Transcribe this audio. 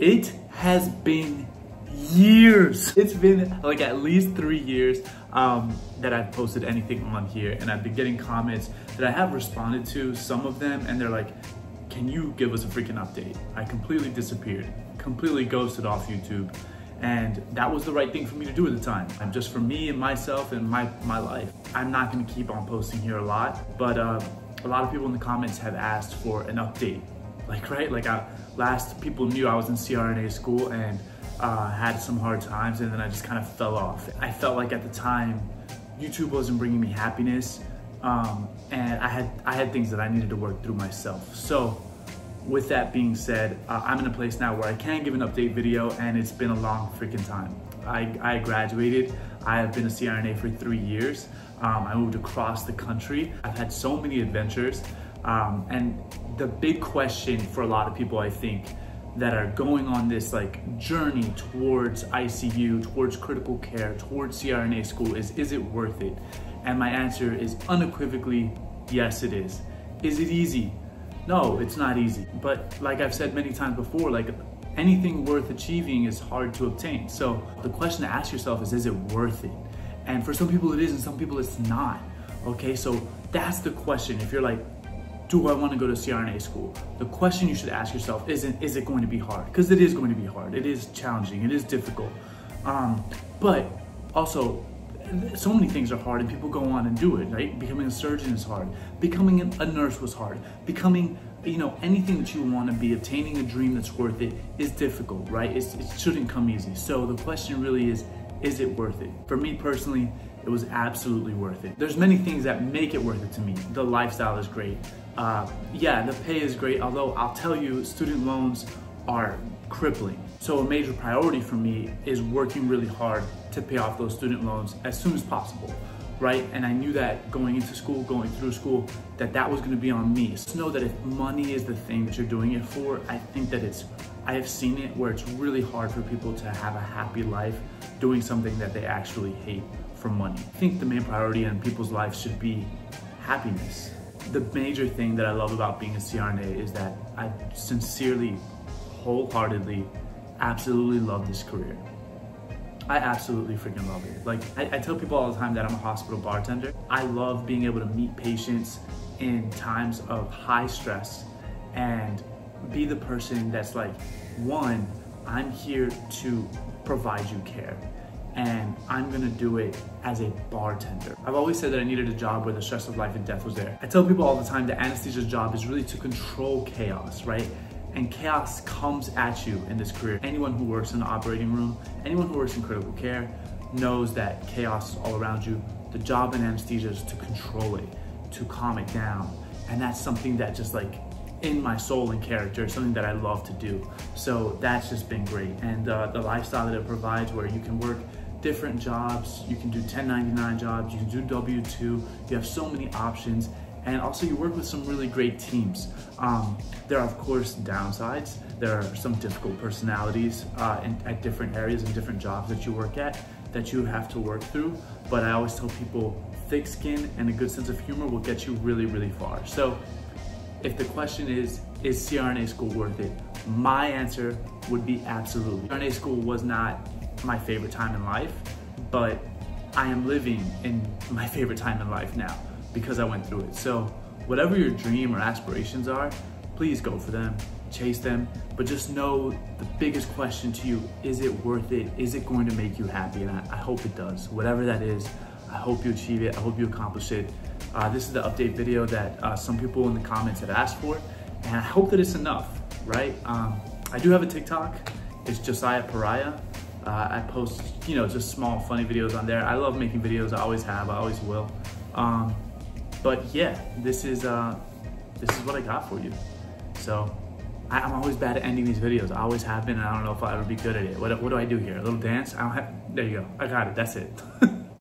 It has been years. It's been like at least three years um, that I've posted anything on here and I've been getting comments that I have responded to, some of them, and they're like, can you give us a freaking update? I completely disappeared, completely ghosted off YouTube. And that was the right thing for me to do at the time. And just for me and myself and my, my life. I'm not gonna keep on posting here a lot, but uh, a lot of people in the comments have asked for an update. Like, right? Like I, last people knew I was in CRNA school and uh, had some hard times and then I just kind of fell off. I felt like at the time, YouTube wasn't bringing me happiness um, and I had, I had things that I needed to work through myself. So with that being said, uh, I'm in a place now where I can give an update video and it's been a long freaking time. I, I graduated, I have been a CRNA for three years. Um, I moved across the country. I've had so many adventures. Um, and the big question for a lot of people, I think, that are going on this like journey towards ICU, towards critical care, towards CRNA school is, is it worth it? And my answer is unequivocally, yes, it is. Is it easy? No, it's not easy. But like I've said many times before, like anything worth achieving is hard to obtain. So the question to ask yourself is, is it worth it? And for some people it is and some people it's not. Okay, so that's the question. If you're like, do I want to go to CRNA school? The question you should ask yourself isn't, is it going to be hard? Because it is going to be hard. It is challenging. It is difficult. Um, but also, so many things are hard and people go on and do it, right? Becoming a surgeon is hard. Becoming a nurse was hard. Becoming, you know, anything that you want to be, obtaining a dream that's worth it is difficult, right? It's, it shouldn't come easy. So the question really is, is it worth it? For me personally, it was absolutely worth it. There's many things that make it worth it to me. The lifestyle is great. Uh, yeah, the pay is great, although I'll tell you, student loans are crippling. So a major priority for me is working really hard to pay off those student loans as soon as possible, right? And I knew that going into school, going through school, that that was gonna be on me. Just know that if money is the thing that you're doing it for, I think that it's, I have seen it where it's really hard for people to have a happy life doing something that they actually hate for money. I think the main priority in people's lives should be happiness. The major thing that I love about being a CRNA is that I sincerely, wholeheartedly, absolutely love this career. I absolutely freaking love it. Like, I, I, tell people all the time that I'm a hospital bartender. I love being able to meet patients in times of high stress and be the person that's like, one, I'm here to provide you care and I'm gonna do it as a bartender. I've always said that I needed a job where the stress of life and death was there. I tell people all the time that anesthesia's job is really to control chaos, right? And chaos comes at you in this career. Anyone who works in the operating room, anyone who works in critical care knows that chaos is all around you. The job in anesthesia is to control it, to calm it down. And that's something that just like in my soul and character, something that I love to do. So that's just been great. And uh, the lifestyle that it provides where you can work different jobs. You can do 1099 jobs, you can do W-2. You have so many options. And also you work with some really great teams. Um, there are of course downsides. There are some difficult personalities uh, in, at different areas and different jobs that you work at that you have to work through. But I always tell people thick skin and a good sense of humor will get you really, really far. So if the question is, is CRNA school worth it? My answer would be absolutely. CRNA school was not my favorite time in life, but I am living in my favorite time in life now because I went through it. So whatever your dream or aspirations are, please go for them, chase them, but just know the biggest question to you, is it worth it? Is it going to make you happy? And I, I hope it does. Whatever that is, I hope you achieve it. I hope you accomplish it. Uh, this is the update video that uh, some people in the comments had asked for, and I hope that it's enough, right? Um, I do have a TikTok. It's Josiah Pariah. Uh, I post, you know, just small funny videos on there. I love making videos. I always have. I always will. Um, but yeah, this is uh, this is what I got for you. So I, am always bad at ending these videos. I always have been, and I don't know if I'll ever be good at it. What, what do I do here? A little dance? I don't have. There you go. I got it. That's it.